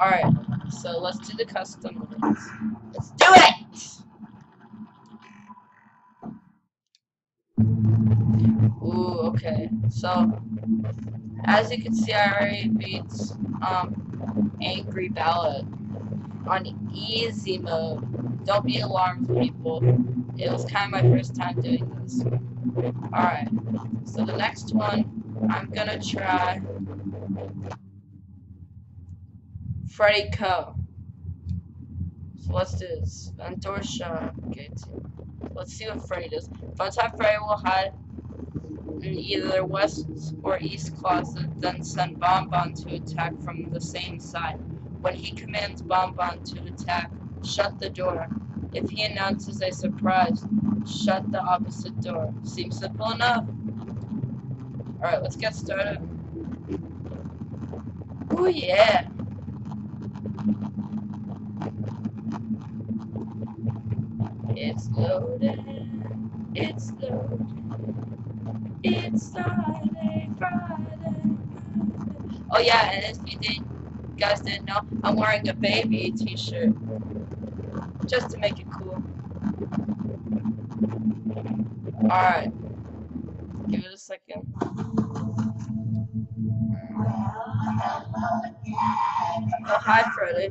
Alright, so let's do the custom ones. Let's do it! Ooh, okay. So, as you can see, I already beat um, Angry Bonnet on easy mode. Don't be alarmed, people. It was kind of my first time doing this. Alright, so the next one, I'm gonna try Freddy Co. So let's do this. Mentor shot. Okay, let's see what Freddy does. Funtime Freddy will hide in either west or east closet, then send Bonbon to attack from the same side. When he commands Bonbon to attack, shut the door. If he announces a surprise, shut the opposite door. Seems simple enough. Alright, let's get started. Oh yeah! It's loaded. It's loaded. It's Friday, Friday. Oh yeah, and if you didn't, guys didn't know, I'm wearing a baby t-shirt. Just to make it cool. Alright. Give it a second. Oh, hi, Freddy.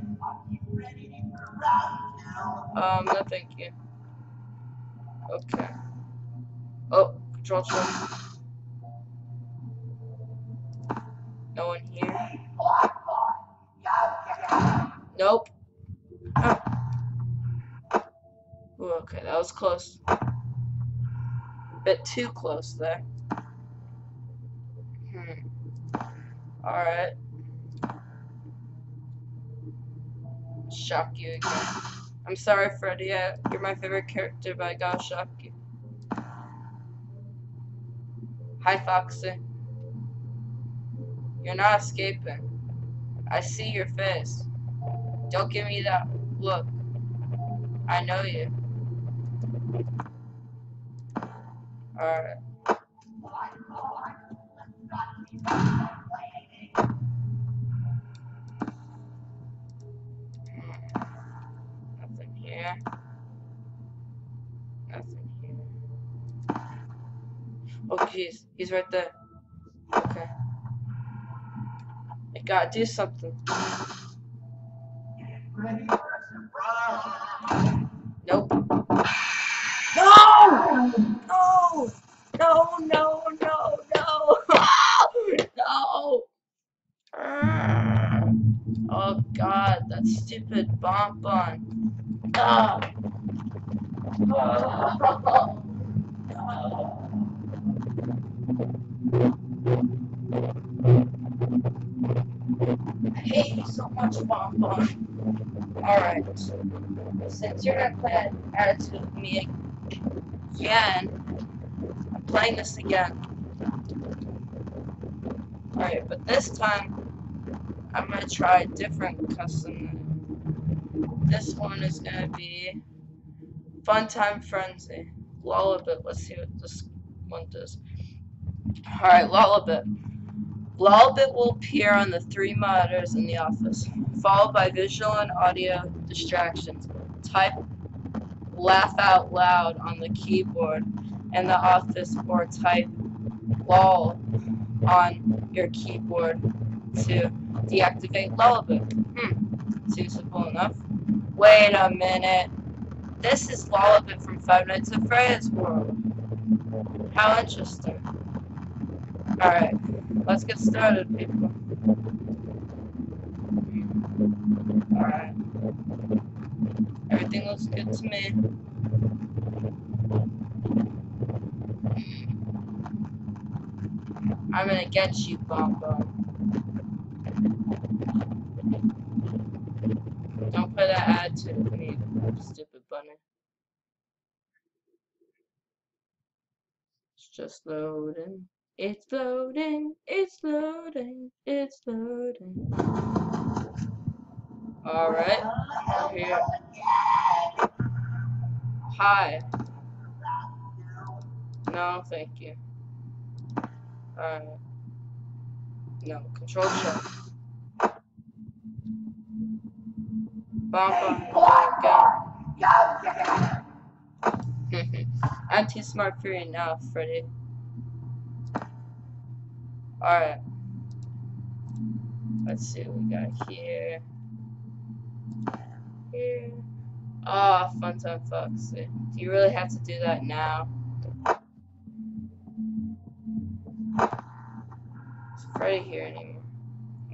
Um, no thank you. Okay. Oh, control check. No one here. Nope. Oh. Ooh, okay, that was close. Bit too close there. Hmm. Alright. Shock you again. I'm sorry, Freddy. You're my favorite character, by gosh. Hi, Foxy. You're not escaping. I see your face. Don't give me that look. I know you. Alright. Nothing here. Nothing here. Oh jeez, he's right there. Okay. I gotta do something. Nope. No! No! No, no, no, no! no! Oh god, that stupid bonbon. Ah. Oh. I you so much, bonbon. Alright. Since you're not playing attitude with me again, I'm playing this again. Alright, but this time I'm gonna try a different custom. This one is gonna be Fun Time Frenzy. Lolbit. Let's see what this one does. Alright, Lolbit. Lolbit will appear on the three monitors in the office, followed by visual and audio distractions. Type laugh out loud on the keyboard in the office or type lull on your keyboard to deactivate Lolbit. Hmm, seems simple enough. Wait a minute. This is Lolbit from Five Nights at Freddy's World. How interesting. Alright, let's get started, people. Alright. Everything looks good to me. I'm gonna get you, Bomb Bomb. Don't put that attitude with me, stupid bunny. It's just loading. It's loading. It's loading. It's loading. Alright. Here. Hi. No, thank you. Alright. No, control check. Bum, bum, go. I'm too smart for you now, Freddy. Alright. Let's see what we got here. Here. Ah, oh, fun time Foxy. Do you really have to do that now? Is Freddy here anymore?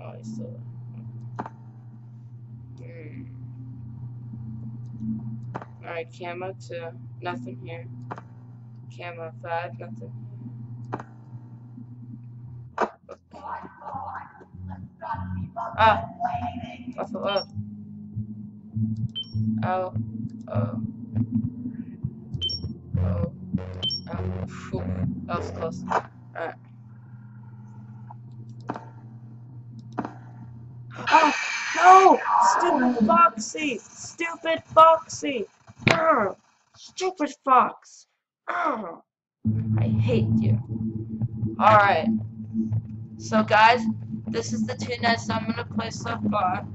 Oh, he's still there. Hmm. Alright, camo 2. Nothing here. Camo 5. Nothing Ah! Up. Oh. Oh. Oh. Oh. Phew. That was close. Alright. Oh! No! Stupid Foxy! Stupid Foxy! Urgh. Stupid Fox! Urgh. I hate you. Alright. So guys, this is the two nights I'm gonna play so far.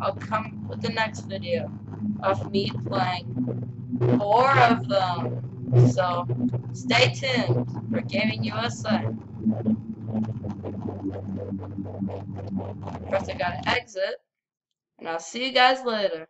I'll come with the next video of me playing four of them. So stay tuned for Gaming USA. First I gotta exit, and I'll see you guys later.